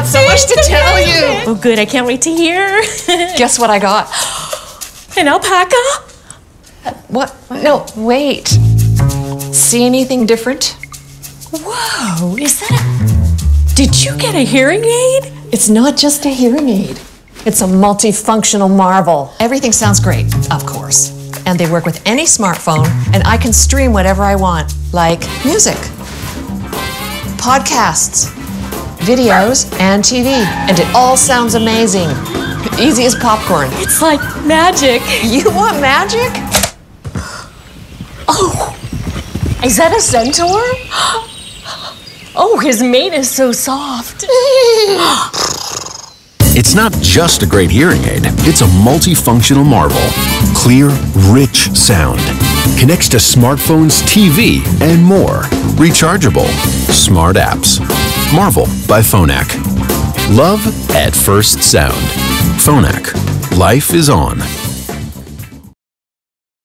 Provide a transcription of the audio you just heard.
I've got so much to tell you. Oh, good. I can't wait to hear. Guess what I got? An alpaca? What? No, wait. See anything different? Whoa, is that a. Did you get a hearing aid? It's not just a hearing aid. It's a multifunctional marvel. Everything sounds great, of course. And they work with any smartphone, and I can stream whatever I want, like music, podcasts, videos, and TV. And it all sounds amazing. Easy as popcorn. It's like magic. You want magic? Oh, is that a centaur? Oh, his mane is so soft. It's not just a great hearing aid, it's a multifunctional marvel. Clear, rich sound. Connects to smartphones, TV, and more. Rechargeable. Smart apps. Marvel by Phonak. Love at first sound. Phonak. Life is on.